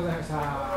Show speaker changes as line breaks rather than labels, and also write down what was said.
りがとうございました。